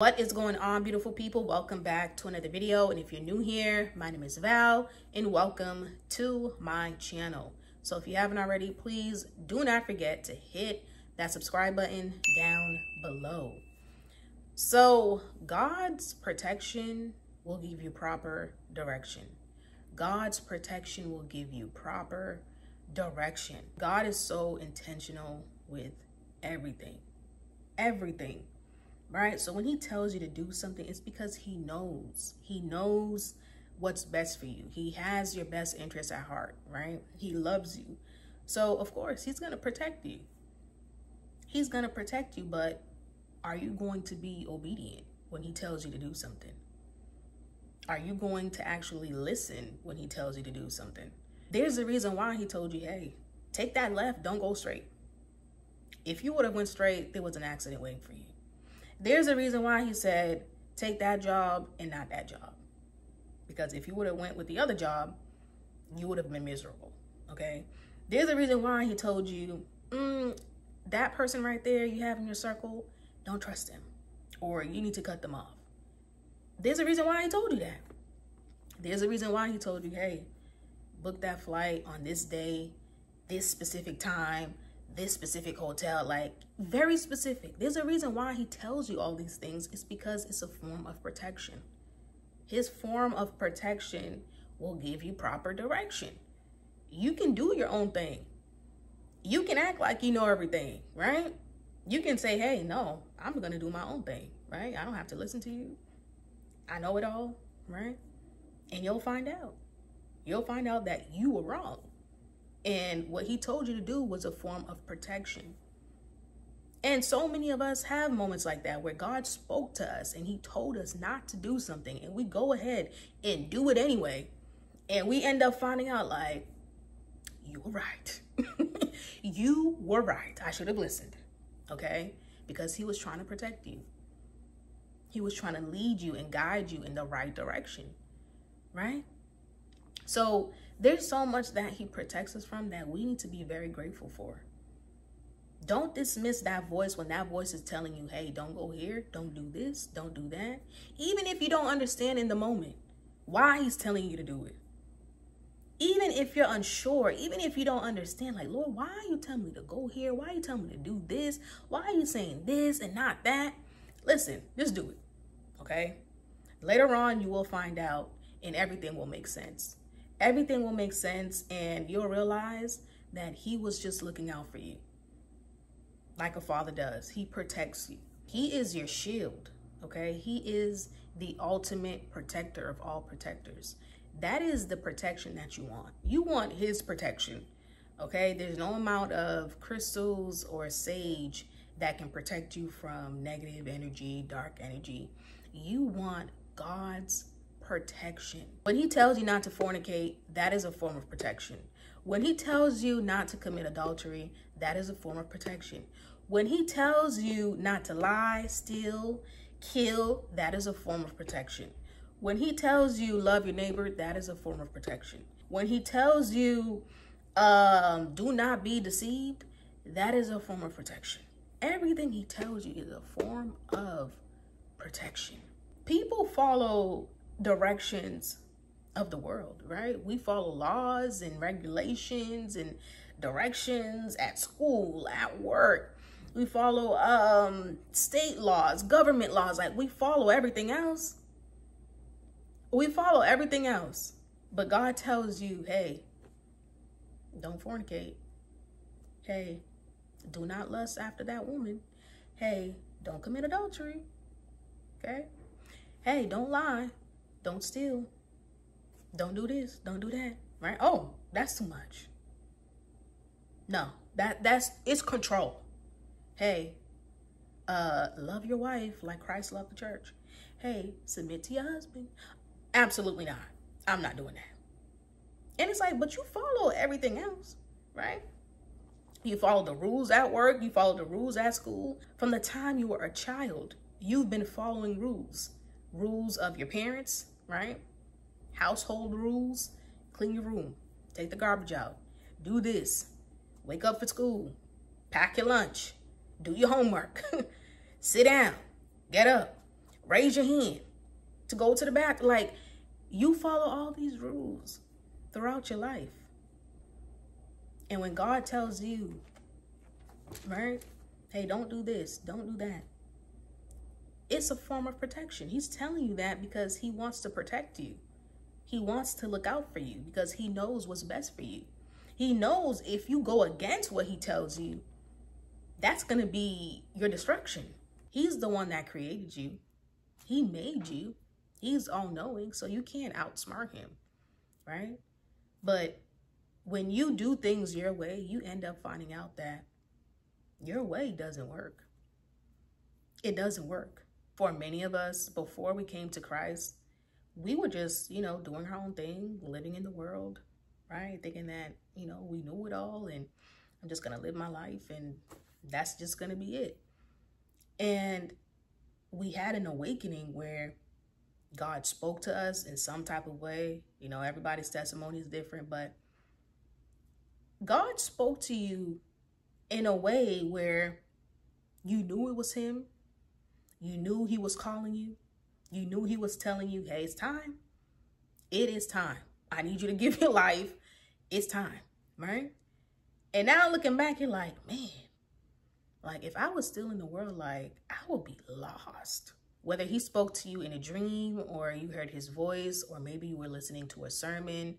What is going on, beautiful people? Welcome back to another video. And if you're new here, my name is Val and welcome to my channel. So if you haven't already, please do not forget to hit that subscribe button down below. So God's protection will give you proper direction. God's protection will give you proper direction. God is so intentional with everything, everything right? So when he tells you to do something, it's because he knows. He knows what's best for you. He has your best interest at heart, right? He loves you. So, of course, he's going to protect you. He's going to protect you, but are you going to be obedient when he tells you to do something? Are you going to actually listen when he tells you to do something? There's a reason why he told you, hey, take that left, don't go straight. If you would have went straight, there was an accident waiting for you. There's a reason why he said, take that job and not that job. Because if you would have went with the other job, you would have been miserable, okay? There's a reason why he told you, mm, that person right there you have in your circle, don't trust them. Or you need to cut them off. There's a reason why he told you that. There's a reason why he told you, hey, book that flight on this day, this specific time, this specific hotel, like very specific. There's a reason why he tells you all these things. It's because it's a form of protection. His form of protection will give you proper direction. You can do your own thing. You can act like you know everything, right? You can say, hey, no, I'm going to do my own thing, right? I don't have to listen to you. I know it all, right? And you'll find out. You'll find out that you were wrong. And what he told you to do was a form of protection. And so many of us have moments like that where God spoke to us and he told us not to do something and we go ahead and do it anyway. And we end up finding out like, you were right. you were right. I should have listened. Okay? Because he was trying to protect you. He was trying to lead you and guide you in the right direction. Right? So there's so much that he protects us from that we need to be very grateful for. Don't dismiss that voice when that voice is telling you, hey, don't go here, don't do this, don't do that. Even if you don't understand in the moment why he's telling you to do it. Even if you're unsure, even if you don't understand, like, Lord, why are you telling me to go here? Why are you telling me to do this? Why are you saying this and not that? Listen, just do it, okay? Later on, you will find out and everything will make sense everything will make sense and you'll realize that he was just looking out for you like a father does. He protects you. He is your shield, okay? He is the ultimate protector of all protectors. That is the protection that you want. You want his protection, okay? There's no amount of crystals or sage that can protect you from negative energy, dark energy. You want God's protection. When he tells you not to fornicate, that is a form of protection. When he tells you not to commit adultery, that is a form of protection. When he tells you not to lie, steal, kill, that is a form of protection. When he tells you love your neighbor, that is a form of protection. When he tells you um, do not be deceived, that is a form of protection. Everything he tells you is a form of protection. People follow directions of the world, right? We follow laws and regulations and directions at school, at work. We follow um, state laws, government laws. Like we follow everything else. We follow everything else. But God tells you, hey, don't fornicate. Hey, do not lust after that woman. Hey, don't commit adultery. Okay? Hey, don't lie. Don't steal. Don't do this. Don't do that. Right? Oh, that's too much. No, that that's it's control. Hey, uh, love your wife like Christ loved the church. Hey, submit to your husband. Absolutely not. I'm not doing that. And it's like, but you follow everything else, right? You follow the rules at work, you follow the rules at school. From the time you were a child, you've been following rules rules of your parents, right? Household rules, clean your room, take the garbage out, do this, wake up for school, pack your lunch, do your homework, sit down, get up, raise your hand to go to the back. Like you follow all these rules throughout your life. And when God tells you, right, hey, don't do this, don't do that, it's a form of protection. He's telling you that because he wants to protect you. He wants to look out for you because he knows what's best for you. He knows if you go against what he tells you, that's going to be your destruction. He's the one that created you. He made you. He's all knowing, so you can't outsmart him, right? But when you do things your way, you end up finding out that your way doesn't work. It doesn't work. For many of us, before we came to Christ, we were just, you know, doing our own thing, living in the world, right? Thinking that, you know, we knew it all and I'm just going to live my life and that's just going to be it. And we had an awakening where God spoke to us in some type of way. You know, everybody's testimony is different, but God spoke to you in a way where you knew it was Him. You knew He was calling you. You knew He was telling you, hey, it's time. It is time. I need you to give your life. It's time, right? And now looking back, you're like, man, like if I was still in the world, like I would be lost. Whether he spoke to you in a dream or you heard his voice, or maybe you were listening to a sermon,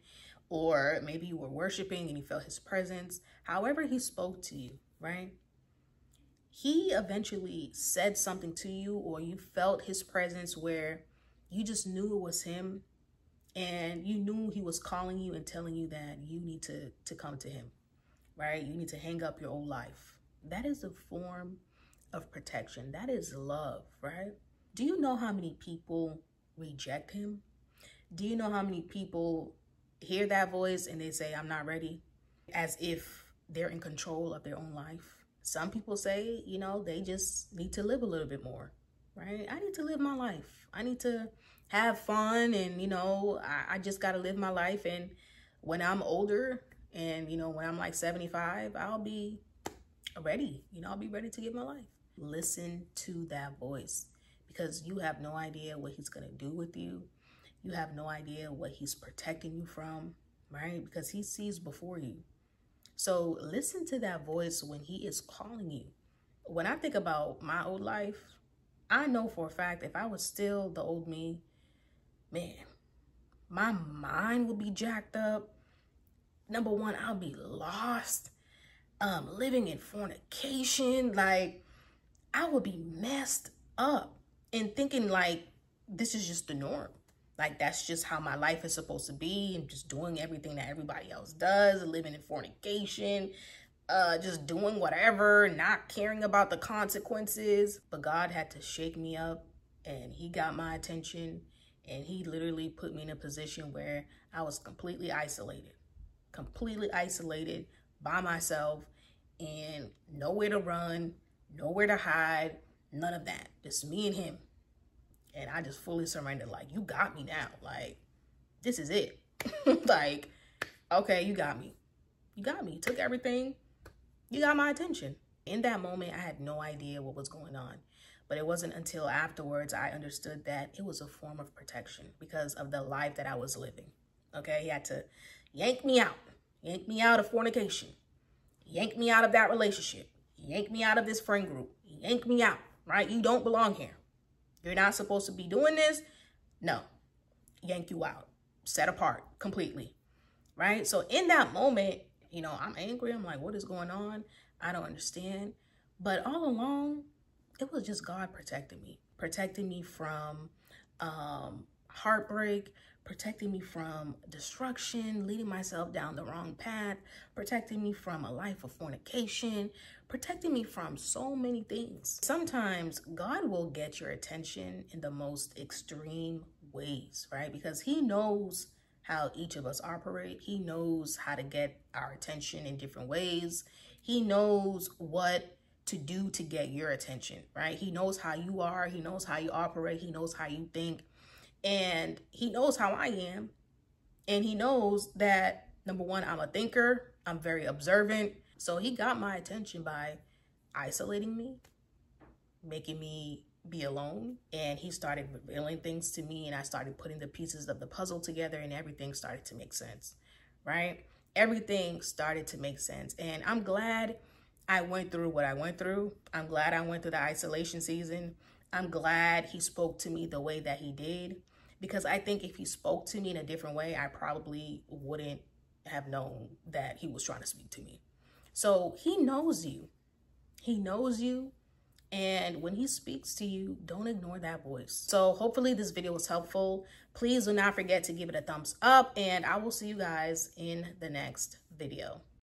or maybe you were worshiping and you felt his presence, however he spoke to you, right? He eventually said something to you or you felt his presence where you just knew it was him and you knew he was calling you and telling you that you need to to come to him right you need to hang up your old life that is a form of protection that is love right do you know how many people reject him? Do you know how many people hear that voice and they say, I'm not ready, as if they're in control of their own life? Some people say, you know, they just need to live a little bit more, right? I need to live my life. I need to have fun and, you know, I, I just got to live my life. And when I'm older and, you know, when I'm like 75, I'll be ready. You know, I'll be ready to give my life. Listen to that voice because you have no idea what he's going to do with you. You have no idea what he's protecting you from, right? Because he sees before you. So listen to that voice when he is calling you. When I think about my old life, I know for a fact if I was still the old me, man, my mind would be jacked up. Number one, I'll be lost. Um, living in fornication, like I would be messed up and thinking like this is just the norm. Like that's just how my life is supposed to be and just doing everything that everybody else does, living in fornication, uh just doing whatever, not caring about the consequences. But God had to shake me up and he got my attention and he literally put me in a position where I was completely isolated. Completely isolated by myself and nowhere to run, nowhere to hide, None of that. Just me and him. And I just fully surrendered. Like, you got me now. Like, this is it. like, okay, you got me. You got me. You took everything. You got my attention. In that moment, I had no idea what was going on. But it wasn't until afterwards I understood that it was a form of protection because of the life that I was living. Okay, he had to yank me out, yank me out of fornication, yank me out of that relationship, yank me out of this friend group, yank me out right? You don't belong here. You're not supposed to be doing this. No, yank you out, set apart completely, right? So in that moment, you know, I'm angry. I'm like, what is going on? I don't understand. But all along, it was just God protecting me, protecting me from um, heartbreak, protecting me from destruction, leading myself down the wrong path, protecting me from a life of fornication, protecting me from so many things. Sometimes God will get your attention in the most extreme ways, right? Because he knows how each of us operate. He knows how to get our attention in different ways. He knows what to do to get your attention, right? He knows how you are. He knows how you operate. He knows how you think. And he knows how I am. And he knows that, number one, I'm a thinker. I'm very observant. So he got my attention by isolating me, making me be alone and he started revealing things to me and I started putting the pieces of the puzzle together and everything started to make sense, right? Everything started to make sense. And I'm glad I went through what I went through. I'm glad I went through the isolation season. I'm glad he spoke to me the way that he did because I think if he spoke to me in a different way, I probably wouldn't have known that he was trying to speak to me. So he knows you. He knows you. And when he speaks to you, don't ignore that voice. So hopefully this video was helpful. Please do not forget to give it a thumbs up and I will see you guys in the next video.